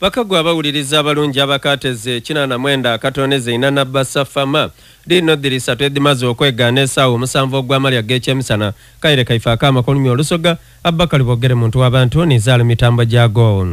bakagwa abawuliriza abalungi abakateze kinana mwenda akatoneze inana basafama. Lino dirisatu edimaze okwegaana esaawa omusanvu ogw'amalya g'ekyemisana. Kaire kaifaako amakolumi olusoga abbakali bogere muntu w'abantu nizaala mitambo gyago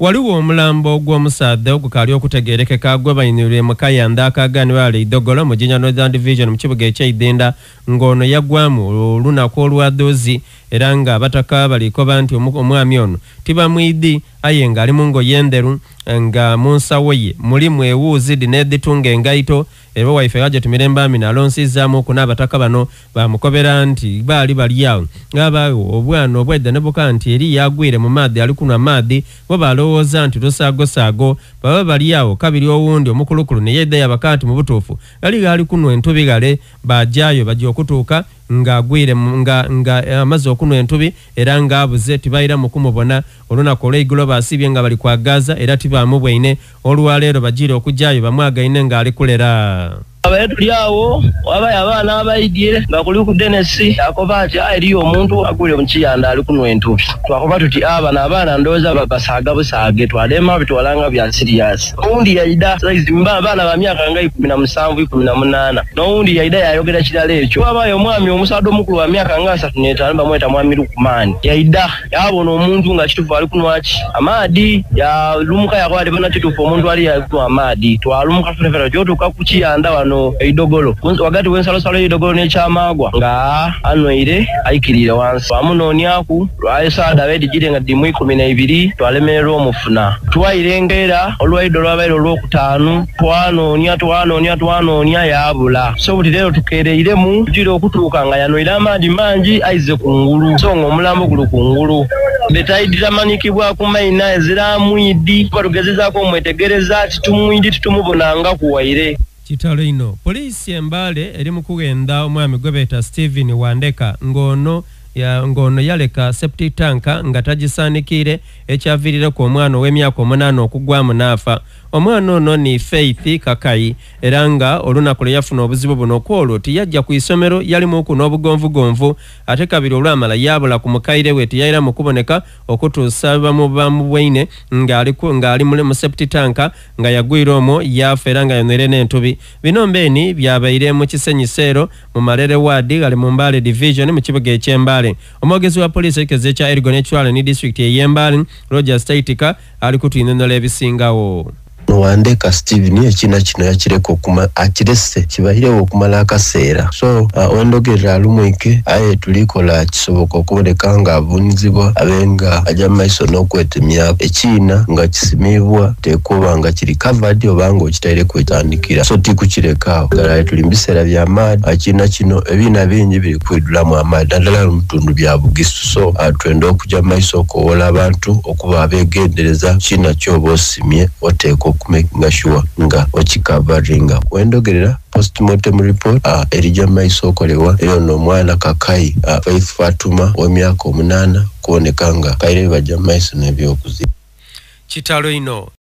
waliwo omulambo gw'omusaadha ogukaali okutegeerekeka gwe bayinirwe mu kayanda akaganibwala idogolo mu jinya northern division mu kibuga ekyeidinda ng'ono yagwamu olunaku olwadoozi era nga abataka balikoba nti omwami ono tibamwidi aye ng'ali mu ngoye enderu nga mu nsawo ye mulimu ewuuzi dineeditunga engaito era waife wajja tumirembe amina alonsizaamu ku n'abataka bano bamukobera nti baali bali awo. Ng'abaawo obwana obwedda ne buka nti eri yagwire mu maadhi ali kunwa maadhi bo balowooza nti lusaagosaago baba bali awo kabiri owundi omukulukulu ne yeddayo abaka nti mu butuufu. Gali gaali kunwa entubigale bajjayo bajja okutuuka ng'agwire nga, nga amaze okunwa entubi era ng'abuze tibayira mu kumubona. Olunaku olw'eigulo baasibye nga bali kwagaza era tibamubwaine olwaleero bagiire okujjayo bamwagaine ng'ali kulera abaye tuli awo wabayo abaana abaidye nga kuli ku denesi akoba ati a eriyo omuntu agwire mukiyanda ali kunwa entubi twakoba tuti abana abaana ndowooza basaaga busaage twalema bitwalanga bya siriyasi owundi yaida saizi abaana ba myaka nga ikumi na musanvu ikumi na munaana. N'owundi yaida yayogera kirala ekyo. Wabayo omwami omusaadde omukulu wa myaka nga asatu n'etaano bamweta mwami lukumaani yaida yabona omuntu nga kituufu ali kunwaki amaadi yalumuka yakoba tebona kituufu omuntu ali yakunwa amaadi. Twalumuka fenefena kyotuuka ku kiyanda wano wano eidogolo wagati wensalosalo eidogolo nekyamagwa nga anwaire aikirire wansi. Wamunoonyaku lwaesaada abedigire nga dimu ikumi naibiri twalemererwa omufuna. Tuwaire engeera olwaido lwabaire olwokutaanu twanoonya twanoonya twanoonya yabula so buti leero tukereiremu tugire okutuuka nga yanwaire amaadi mangi aize kungulu so nga omulambo guli kungulu betaidi tamanyikibwa ku maina eziramwidi kuba tugezezaako omwetegereza titumwidi titumubonanga kuwaire kitalo ino. Poliisi embale eri mu kugenda omwami gwe beeta stephen wandeka ng'ono ng'ono yaleka septic tanka nga tagisaanikire ekyaviirireku omwana ow'emyaka omunaana okugwamu n'afa omwana ono ni faith kakayi era nga olunaku lwe yafuna obuzibu buno okwolwo tiyajja ku isomero yalimuku n'obugonvugonvu ate kabiri olwamala yabula ku mukaire we tiyayira mu kuboneka okutuusa bamu bamubwaine ng'ali nga mu septic tanka nga yagwira omwo yafa era nga yonere n'entubi. Bino mbeeni byabaire mu kisenyiseero mu malere wadi gali mu mbaale division mu kibuga eky'embaale omwogezi wa poliisi ekeze ekya erigo n'ekiwala ne disitulikiti ey'embaale roger staitika ali kutwinonera ebisingawo wandeka steven ekina kino yakireka akirese kibahirewo okumala akaseera. So uh, wendogerera alumwike aye tulikola kisoboka okuboneka nga abunizibwa abe nga ajja mumaiso n'okwetemya ekiina nga kisimibwa tekuba nga kiri covered oba nga okitaire kwetandikira. So tikukirekawo galaye tuli mubiseera byamaadi ekiina kino ebiina bingi biri kwidulamu amaadi naddala mubitundu bya bugisu. So uh, twenda okujja mumaiso okuwola abantu okuba abegendereza kiina kyoba osimye oteeka okumakinga sure nga okikavaringa wendogerera postmortem report uh, erijja mumaiso okolebwa eyo n'omwana kakayi uh, faith fatuma w'emyaka omunaana kuboneka nga kaire bajja mumaiso n'ebyokuziba kitalo ino